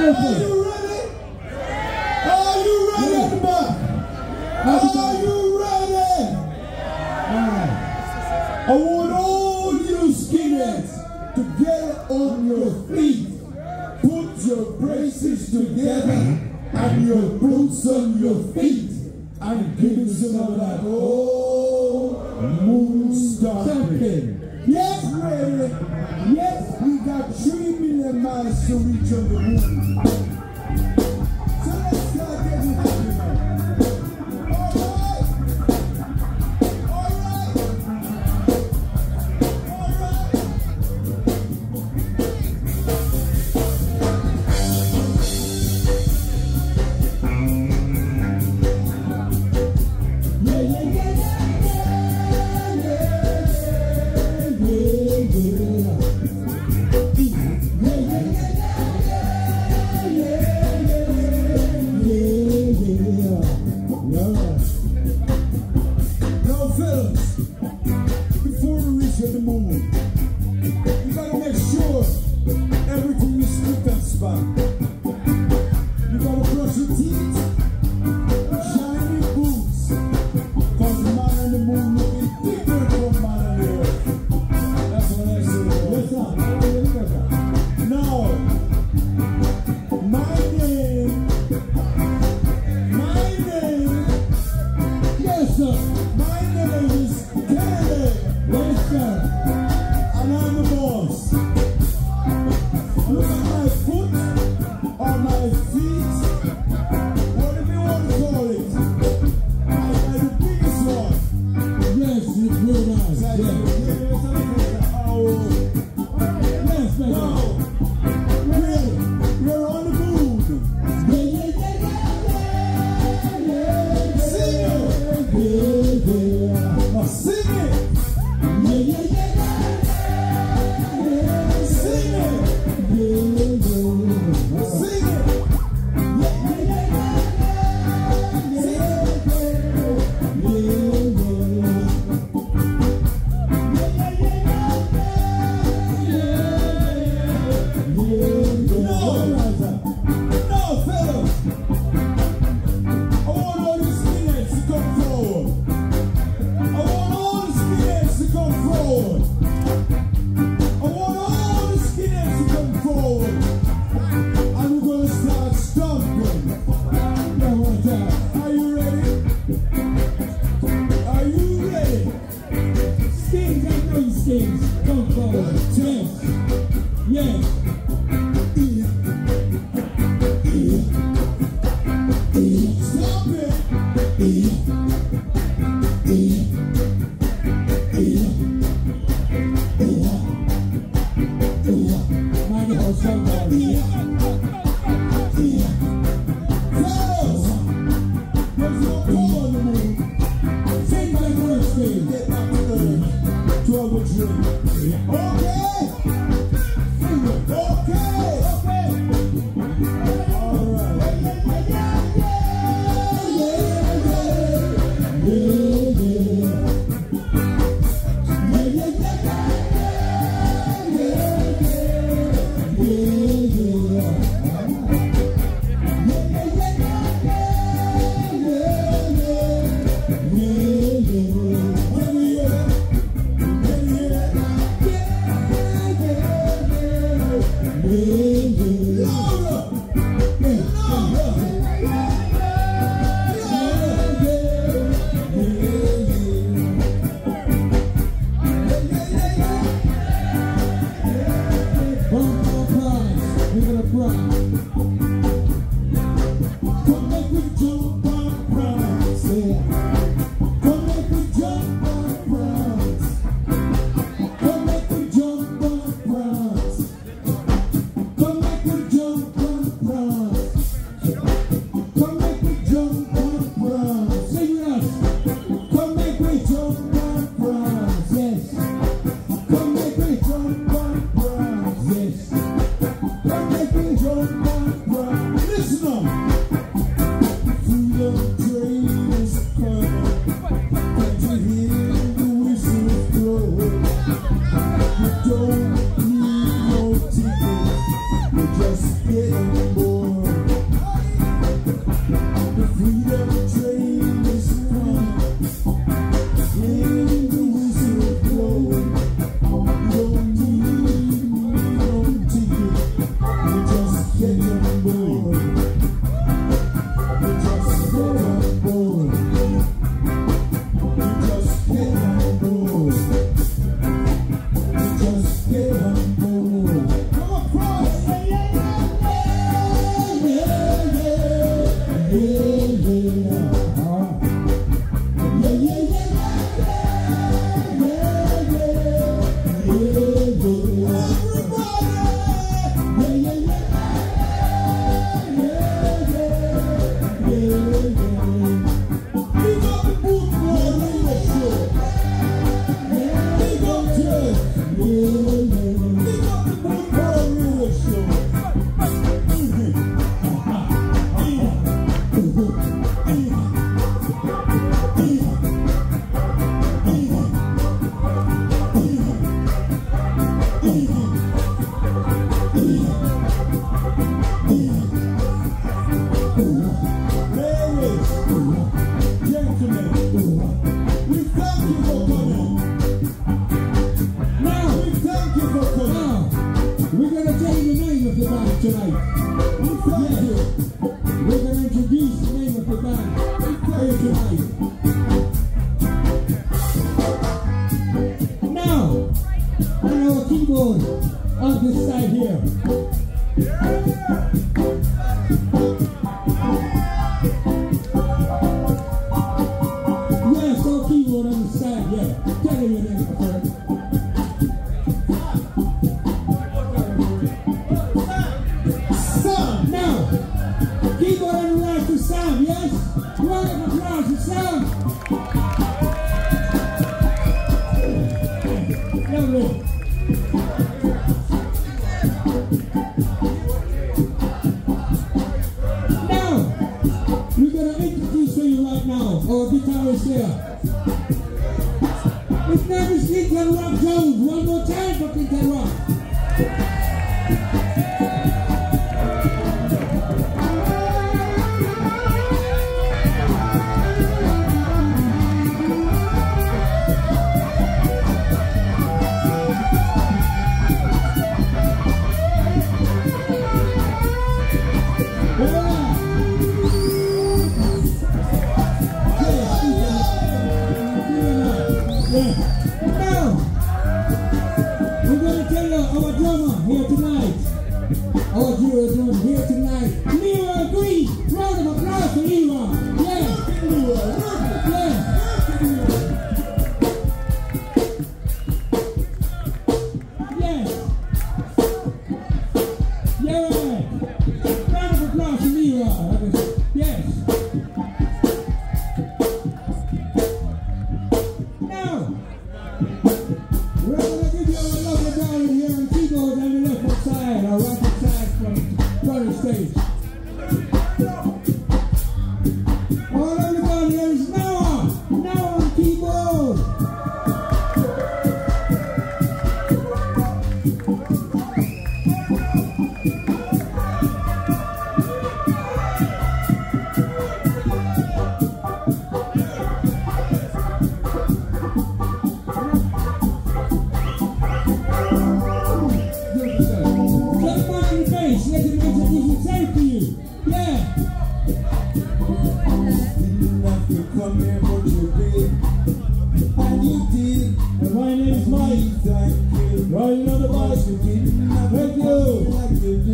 Anthem. Are you ready? Are you ready? Yeah. Are you ready? Yeah. I want all you skinheads to get on your feet, put your braces together and your boots on your feet, and give me some of that old moon stomping. Yes, ready. Yes, we got 3 million miles to reach on the moon. Thank you. sings, come forward. hey. people on this side here. Yeah, so keyboard on the side, yeah. Tell your name. Sam, now. Keyboard to Sam, yes? Round of applause to Sam. Happy Let's never see let rock Jones One more time for Pete Rock. I run the tag from front stage.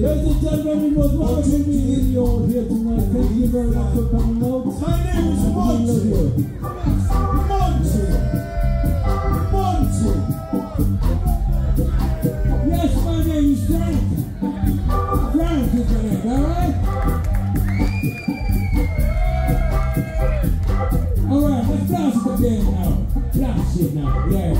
Ladies and gentlemen, it was wonderful meeting you all here tonight. Thank you very much for coming out. My name is Monty. Come on, Monty. Monty. Yes, my name is Frank. Frank is your name, alright? Alright, let's blast it again now. Blast it now, yeah.